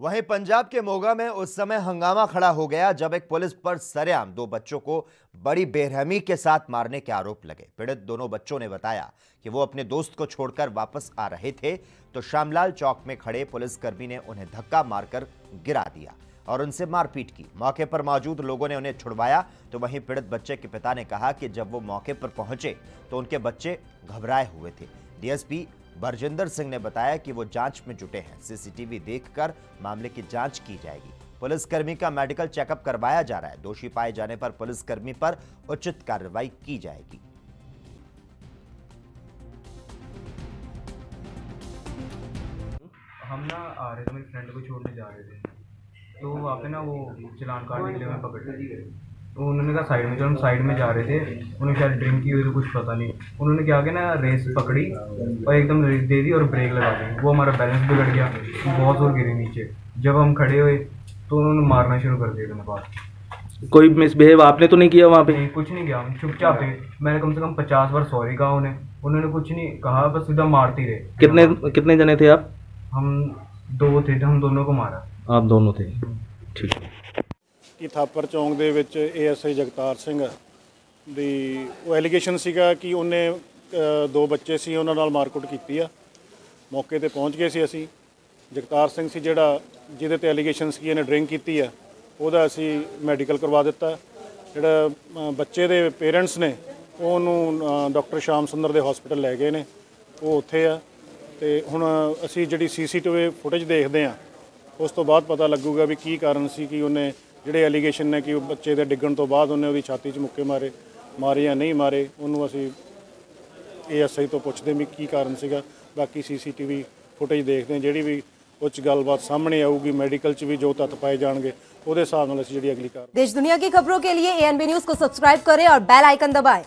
वहीं पंजाब के मोगा में उस समय हंगामा खड़ा हो गया जब एक पुलिस पर सरेआम दो बच्चों को बड़ी बेरहमी के साथ मारने के आरोप लगे। पीड़ित दोनों बच्चों ने बताया कि वो अपने दोस्त को छोड़कर वापस आ रहे थे तो श्यामलाल चौक में खड़े पुलिसकर्मी ने उन्हें धक्का मारकर गिरा दिया और उनसे मारपीट की। मौके पर मौजूद लोगों ने उन्हें छुड़वाया तो वहीं पीड़ित बच्चे के पिता ने कहा कि जब वो मौके पर पहुँचे तो उनके बच्चे घबराए हुए थे। डीएसपी बरजिंदर सिंह ने बताया कि वो जाँच में जुटे हैं। सीसीटीवी देखकर मामले की जाँच की जाएगी। पुलिसकर्मी का मेडिकल चेकअप करवाया जा रहा है। दोषी पाए जाने पर पुलिसकर्मी पर उचित कार्रवाई की जाएगी। हम ना, आ, रहे थे, मेरे फ्रेंड को छोड़ने जा रहे थे। तो वहाँ पे ना वो चलान काटने के लिए हमें पकड़ लिया। तो उन्होंने कहा साइड में जो हम साइड में जा रहे थे। उन्हें शायद ड्रिंक की हुई थी कुछ पता नहीं। उन्होंने क्या किया ना रेस पकड़ी और एकदम रेस दे दी और ब्रेक लगा दी। वो हमारा बैलेंस बिगड़ गया बहुत ज़ोर गिरे नीचे। जब हम खड़े हुए तो उन्होंने मारना शुरू कर दिया मेरे पास। कोई मिसबिहेव आपने तो नहीं किया वहाँ पे? नहीं कुछ नहीं किया। हम चुपचाप थे। मैंने कम से कम पचास बार सॉरी कहा उन्हें। उन्होंने कुछ नहीं कहा बस सीधा मारते रहे। कितने कितने जने थे आप? हम दो थे हम दोनों को मारा। आप दोनों थे। ठीक। है ਕਿ ਥਾਪਰ ਚੌਂਕ ਦੇ ਵਿੱਚ ਏਐਸਆਈ ਜਗਤਾਰ ਸਿੰਘ ਦੀ ਉਹ ਐਲੀਗੇਸ਼ਨ ਸੀਗਾ ਕਿ ਉਹਨੇ ਦੋ ਬੱਚੇ ਸੀ, ਉਹਨਾਂ ਨਾਲ ਮਾਰਕੁੱਟ ਕੀਤੀ ਆ। ਮੌਕੇ ਤੇ ਪਹੁੰਚ ਗਏ ਸੀ ਅਸੀਂ। ਜਗਤਾਰ ਸਿੰਘ ਸੀ ਜਿਹੜਾ, ਜਿਹਦੇ ਤੇ ਐਲੀਗੇਸ਼ਨ ਸੀ, ਇਹਨੇ ਡਰਿੰਕ ਕੀਤੀ ਆ। ਉਹਦਾ ਅਸੀਂ ਮੈਡੀਕਲ ਕਰਵਾ ਦਿੱਤਾ। ਜਿਹੜਾ ਬੱਚੇ ਦੇ ਪੇਰੈਂਟਸ ਨੇ, ਉਹਨੂੰ ਡਾਕਟਰ ਸ਼ਾਮ ਸੁੰਦਰ ਦੇ ਹਸਪੀਟਲ ਲੈ ਗਏ ਨੇ। ਉਹ ਉੱਥੇ ਆ। ਤੇ ਹੁਣ ਅਸੀਂ ਜਿਹੜੀ ਸੀਸੀਟੀਵੀ ਫੁਟੇਜ ਦੇਖਦੇ ਆ, ਉਸ ਤੋਂ ਬਾਅਦ ਪਤਾ ਲੱਗੂਗਾ ਵੀ ਕੀ ਕਾਰਨ ਸੀ ਕਿ ਉਹਨੇ ਜਿਹੜੇ ਐਲੀਗੇਸ਼ਨ ਨੇ ਕਿ ਉਹ ਬੱਚੇ ਦੇ ਡਿੱਗਣ ਤੋਂ ਬਾਅਦ ਉਹਨੇ ਉਹਦੀ ਛਾਤੀ 'ਚ ਮੁੱਕੇ ਮਾਰੇ ਮਾਰੇ ਜਾਂ ਨਹੀਂ ਮਾਰੇ ਉਹਨੂੰ ਅਸੀਂ ਏਐਸਆਈ ਤੋਂ ਪੁੱਛਦੇ ਵੀ ਕੀ ਕਾਰਨ ਸੀਗਾ ਬਾਕੀ ਸੀਸੀਟੀਵੀ ਫੁਟੇਜ ਦੇਖਦੇ ਹਾਂ ਜਿਹੜੀ ਵੀ ਉਹ 'ਚ ਗੱਲਬਾਤ ਸਾਹਮਣੇ ਆਊਗੀ ਮੈਡੀਕਲ 'ਚ ਵੀ ਜੋ ਤੱਥ ਪਾਏ ਜਾਣਗੇ ਉਹਦੇ ਹਿਸਾਬ ਨਾਲ ਅਸੀਂ ਜਿਹੜੀ ਅਗਲੀ ਕਾਰ देश दुनिया की खबरों के लिए एएनबी न्यूज को सब्सक्राइब करें और बेल आइकन दबाएं